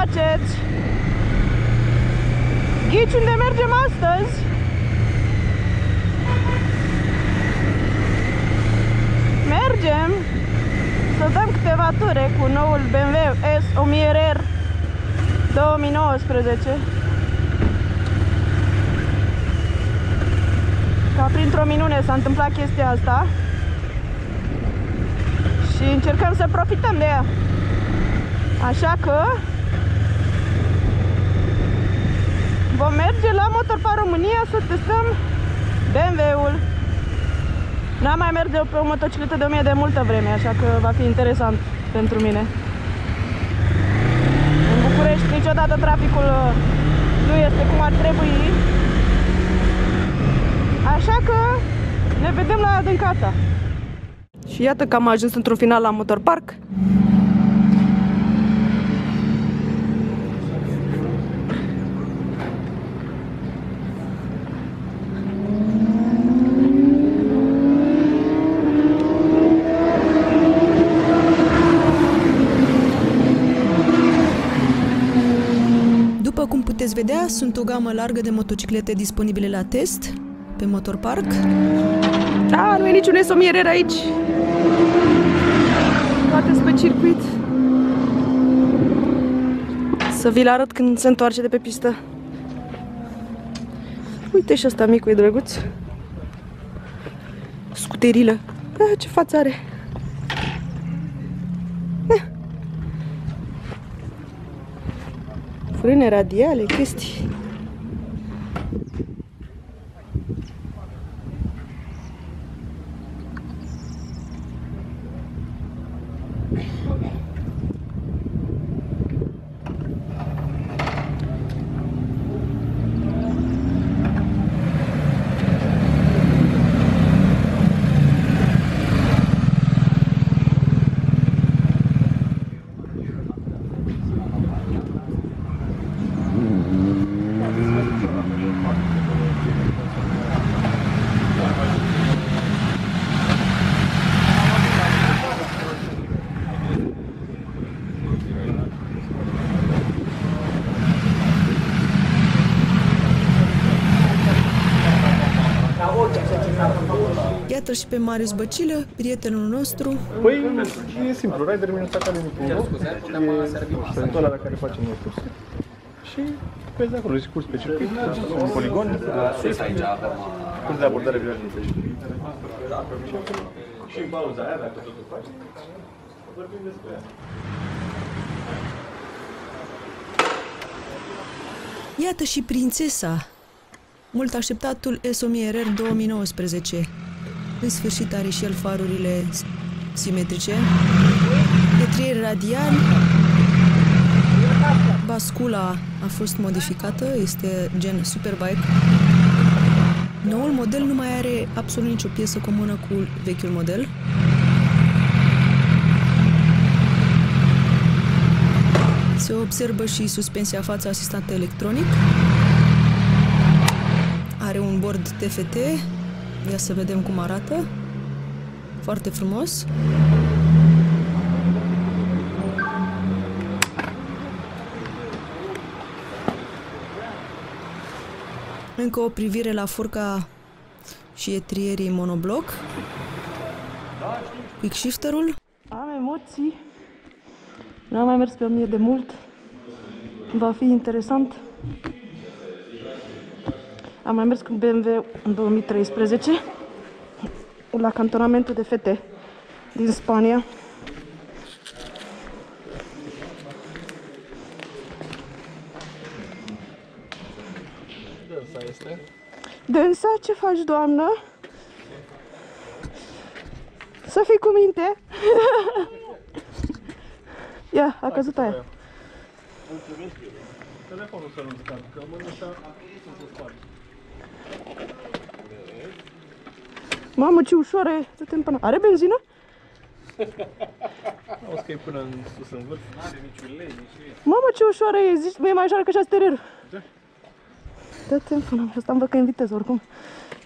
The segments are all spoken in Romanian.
faceți? Ghici unde mergem astăzi? Mergem să dăm câteva ture cu noul BMW S1000RR 2019 Ca printr-o minune s-a întâmplat chestia asta și încercăm să profităm de ea. Așa că vom merge la Motorpa România să testăm BMW-ul. N-am mai merge pe o motocicletă de 1000 de multă vreme, așa că va fi interesant pentru mine. În București niciodată traficul uh, nu este cum ar trebui. Așa că ne vedem la adâncata. Și iată că am ajuns într-un final la motorpark. După cum puteți vedea, sunt o gamă largă de motociclete disponibile la test pe Motorpark. Da, nu e niciun esomierer aici. Toate pe circuit. Să vi-l arăt când se întoarce de pe pistă. Uite și asta micul e drăguț. Scuterilă. Ah, ce față are. Ah. Frâne radiale, chestii. Iată și pe Marius Băcilă, prietenul nostru. Păi, e simplu, rider minus academy.ro e studentul ăla la care facem noi curse. Și pe de acolo, zic curs pe circuit, un poligon, curs de abordare viață pe circuit. Și acolo, și în pauza aia, dacă tot o faci, vorbim despre ea. Iată și prințesa, mult așteptatul S1000RR 2019. În sfârșit are și el farurile simetrice, etrieri radiali, bascula a fost modificată, este gen Superbike. Noul model nu mai are absolut nicio piesă comună cu vechiul model. Se observă și suspensia față asistată electronic. Are un bord TFT. Ia să vedem cum arată. Foarte frumos. Încă o privire la furca și etrierii monobloc. Quick shifterul. Am emoții. Nu am mai mers pe 1000 de mult. Va fi interesant. Am mai mers cu BMW în 2013 la cantonamentul de fete din Spania. Asta este. Dânsa, ce faci, doamnă? Să fii cu minte. Ia, a căzut aia. Telefonul să nu zic, că mâine așa să se sparge. Mamă, ce ușoară e. Dă-te în până. Are benzină? Auzi că e până în sus în vârf. Nu are niciun lei, nici Mamă, ce ușoară e. Zici, e mai ușoară ca și stererul. Da. Dă-te în până. Asta îmi văd că e în viteză oricum.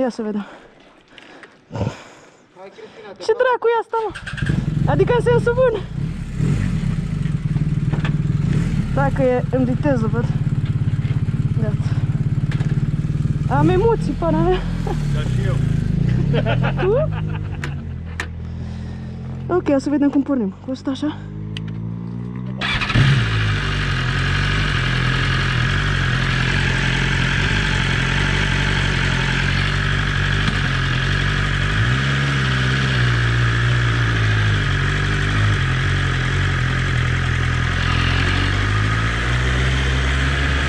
Ia să vedem. Ce dracu e asta, mă? Adică în sensul bun. Dacă e în viteză, văd. Gata. Am emoții, pana mea. Ca și eu. Tu? Ok, să vedem cum pornim. Cu asta așa.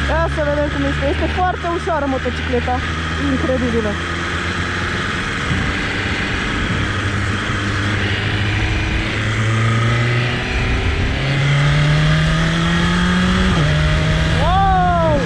Ia să vedem cum este. Este foarte ușoară motocicleta. Incredibilă. Wow!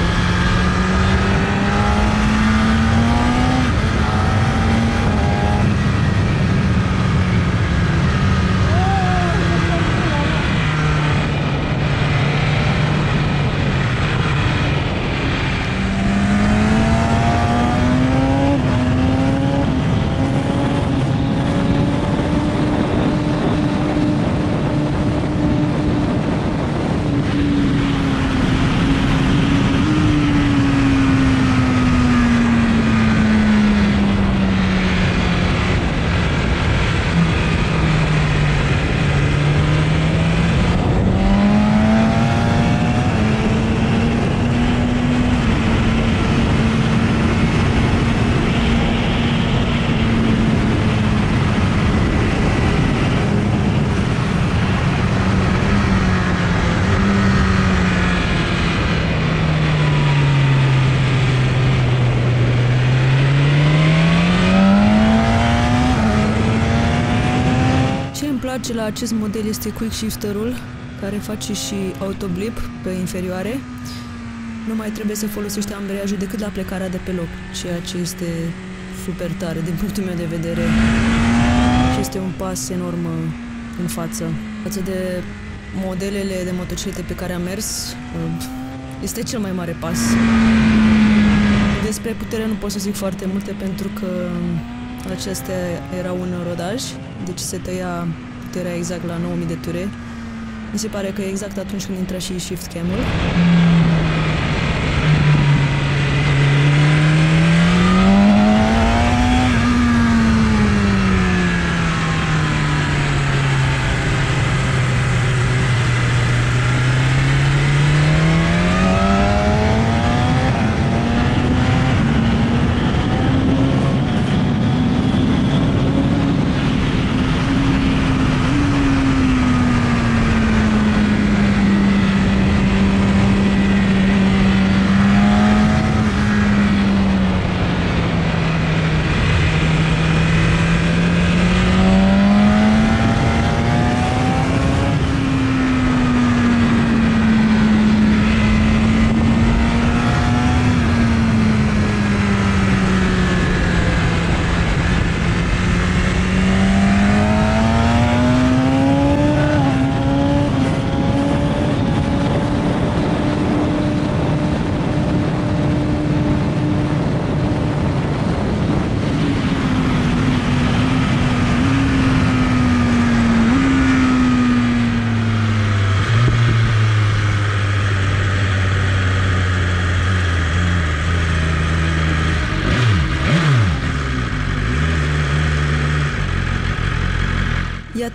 Ce îmi place la acest model este quick shifterul, care face și autoblip pe inferioare. Nu mai trebuie să folosești ambreiajul decât la plecarea de pe loc, ceea ce este super tare din punctul meu de vedere. Și este un pas enorm uh, în față. Față de modelele de motociclete pe care am mers, uh, este cel mai mare pas. Despre putere nu pot să zic foarte multe pentru că acestea erau în rodaj, deci se tăia puterea exact la 9000 de ture. Mi se pare că e exact atunci când intra și shift cam-ul.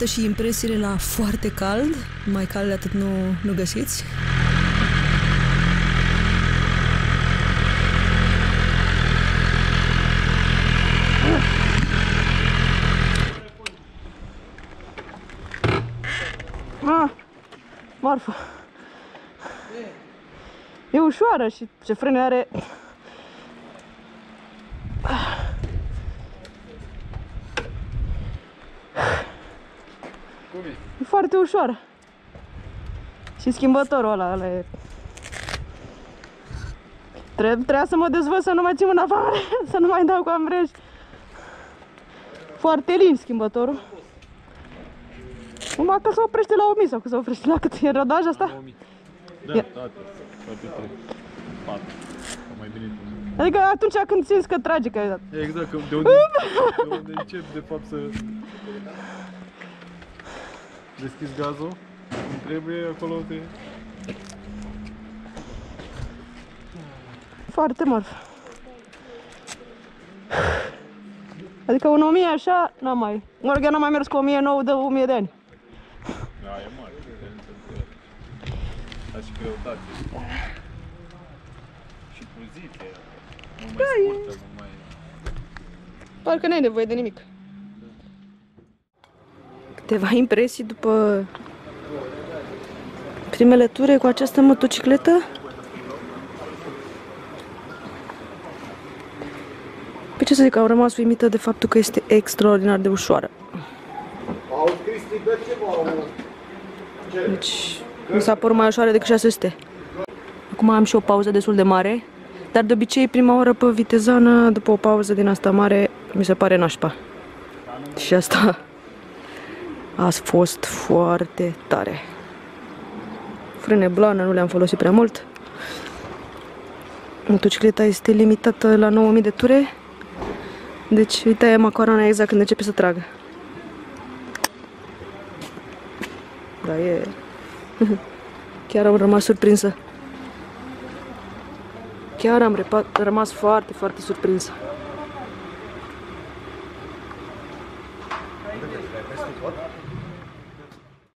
Iată și impresiile la foarte cald, mai cald de atât nu, nu găsiți. Ah, marfă. E ușoară și ce frâne are. Cum e? E foarte ușoară. Și schimbătorul ăla, ăla e... Trebuie, trebuia să mă dezvăț să nu mai țin mâna pe ambreiaj, să nu mai dau cu ambreiaj. Foarte lin schimbătorul. Numai că se oprește la 1000 sau că se oprește la cât e rodaj asta? 2000. Da, Ia. toate. Toate trei. Patru. Sau mai bine. Adică atunci când simți că trage că ai dat. Exact, că de unde, de unde încep de fapt să Deschis gazul, cum trebuie, acolo te... Foarte morf. Adică un 1000 așa, n-am mai. Mă rog, eu n-am mai mers cu 1000 nou de 1000 de ani. Da, e mare. Dar și greutate. Și puzite. Nu da, scurtă, e... Parcă n-ai nevoie de nimic. Câteva impresii după primele ture cu această motocicletă. Pe ce să zic, am rămas uimită de faptul că este extraordinar de ușoară. Deci, mi s-a părut mai ușoară decât 600. Acum am și o pauză destul de mare, dar de obicei prima oră pe vitezană, după o pauză din asta mare, mi se pare nașpa. Și asta a fost foarte tare. Frâne blană nu le-am folosit prea mult. Motocicleta este limitată la 9000 de ture. Deci uite aia macaroana exact când începe să tragă. Da, e... Chiar am rămas surprinsă. Chiar am repa- rămas foarte, foarte surprinsă.